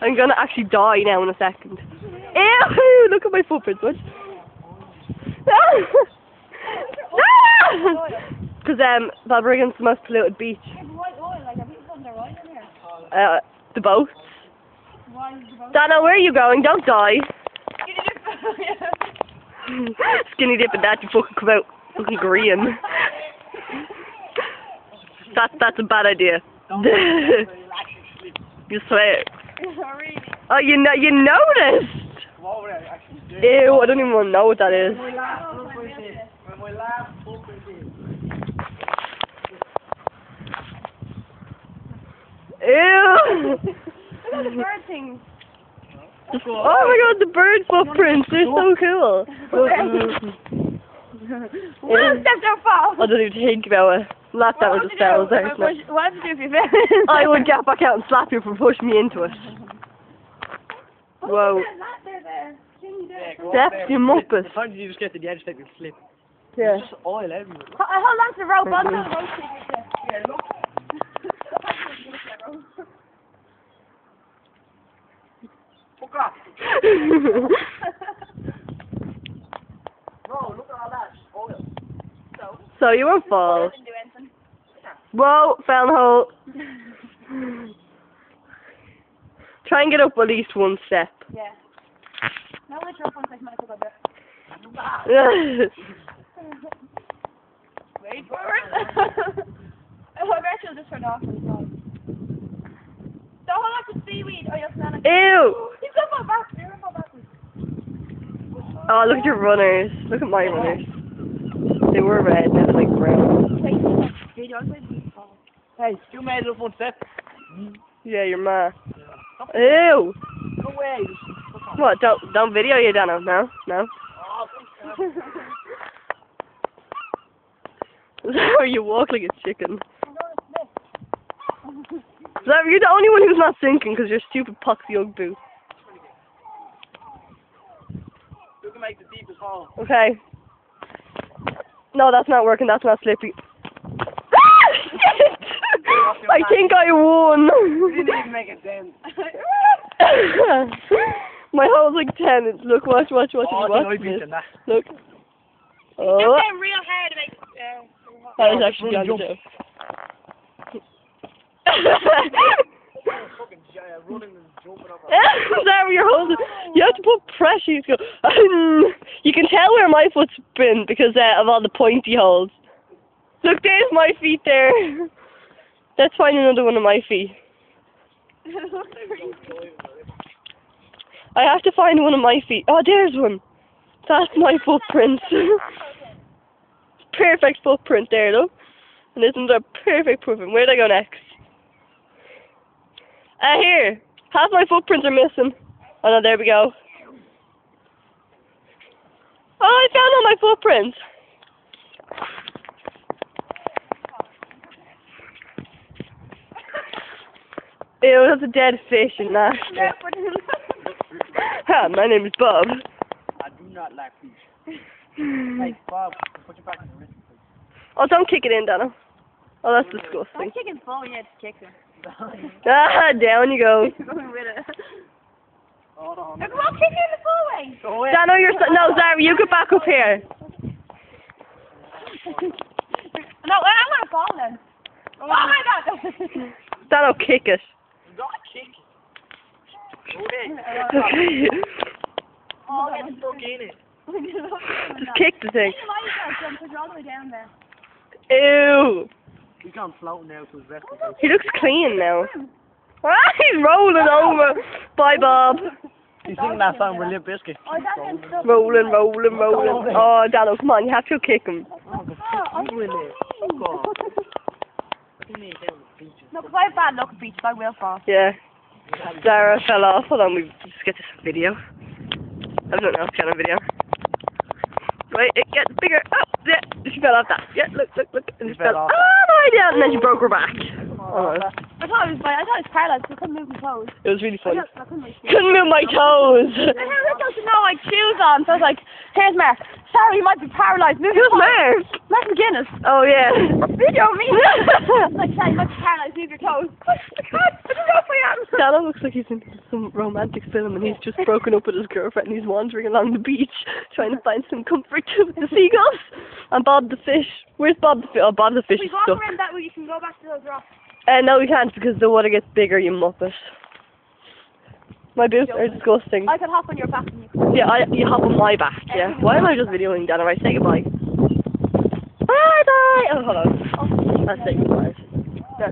I'm gonna actually die now in a second. Ew! Look at my footprints, what? Because um, Balbriggan's the most polluted beach. Uh, the boats. Dana, where are you going? Don't die. Skinny dip dipping that, you fucking come out looking green. That's that's a bad idea. you swear. Really? Oh, you know, you noticed. Come over there, actually. do it. Ew, I don't even want to know what that is. When we laugh, look what it is. When we laugh, look what it is. Ew. Look at the bird things. Oh my god, the bird footprints, they're so cool. One step don't fall. I don't even think about it. Slap that with the spells there. What what to do if you fell? I would get back out and slap you for pushing me into it. Whoa. That there, there. Can you do Yeah, it? go up Steps, you muppet. The time you just get to the edge, like you slip. Yeah. There's just oil everywhere. Ho- uh, Hold on to the rope. Hold on to the rope. Yeah, look. Fuck off. No, look at all that oil. so you won't fall. Didn't do anything. Whoa, found a hole. Try and get up at least one step. Yeah. No, let's rope one second. I forgot that. Wait for it. oh, I bet you'll just turn off and fall. Don't hold on to seaweed or you'll smell it. Ew! He's gonna fall back. You're gonna fall backwards. Oh, look at your runners. Look at my runners. They were red, now they're like brown. Wait, Dude, you're going to fall. Hey, you made up one step. Yeah, your ma. Ew! No way. What, don't, don't video you, Dano? No? No? Oh, that how you walk like a chicken? That, you're the only one who's not sinking because your stupid poxy Ugg boot. You can make the deepest hole. Okay. No, that's not working. That's not slippy. I think I won. You didn't even make a dent. My hole's like ten. It's, look, watch, watch, watch, Oh, watch I beat this. that. Look. Just Oh, get real hard to make. Uh, that is actually Run, on the jump. joke. Fucking giant running and jumping up. Is that where you're holding? You have to put pressure. You, to go, you can tell where my foot's been because uh, of all the pointy holes. Look, there's my feet there. Let's find another one of my feet. I have to find one of my feet. Oh, there's one. That's my footprint. perfect footprint there, look. And isn't a perfect footprint? Where'd I go next? Ah, here. Half my footprints are missing. Oh no, there we go. Oh, I found all my footprints. Ew, that's a dead fish in that. Hi, my name is Bob. I do not like fish. Hey, Bob, put your back in the wrist, please. Oh, don't kick it in, Donna. Oh, that's My disgusting. chicken's full, yeah, just kick it. Ah, down you go. Going with it. Hold on. Now, come kick it in the full way. Go away. Dano, you're so- no, Sara, you get back up here. No, I'm gonna fall then. Oh my god. Dano, kick it. Not kick. Go away. Okay. Oh, get stuck in it. Just kick the thing. You might as well jump, 'cause you're all the way down there. Ew. He's gone floating now to his rest He looks clean now. Ah, he's rolling over. Bye, Bob. He's singing that song with Limp Bizkit. That's him stuck. Rolling, rolling, rolling. Oh, Dano, come on, you have to kick him. Oh, I'm Doing it. Fuck off. Put me down the beach. No, because I have bad luck at beach, so I will fall. Yeah. Sara fell off. Hold on, we just get this video. I don't know, kind of video. Wait, it gets bigger. Oh, yeah, she fell off that. Yeah, look, look, look. And She she fell fell off. all the way down, and then she broke her back. Oh. oh. I thought it was, I thought it was paralyzed, so I couldn't move my toes. It was really I, funny. just, I couldn't move my Couldn't move my toes. I had to know like shoes on, so I was like, here's Mark. Sorry, you might be paralysed. Who's. Mark? Mark McGuinness. Oh yeah. Video me. like, sorry, you might be paralysed. Move your toes. I don't know if I am. Dano looks like he's in some romantic film and he's just broken up with his girlfriend and he's wandering along the beach trying to find some comfort with the seagulls. And Bob the fish. Where's Bob the fish? Oh, Bob the fish We is walk around that way. You can go back to those rocks. Uh, no, we can't because the water gets bigger, you muppet. My boots are disgusting. I could hop on your back and you could. Yeah, I, you hop on my back, yeah. Why am I just videoing Dana? Right, say goodbye. Bye bye! Oh, hold on. Let's say goodbye. Yeah.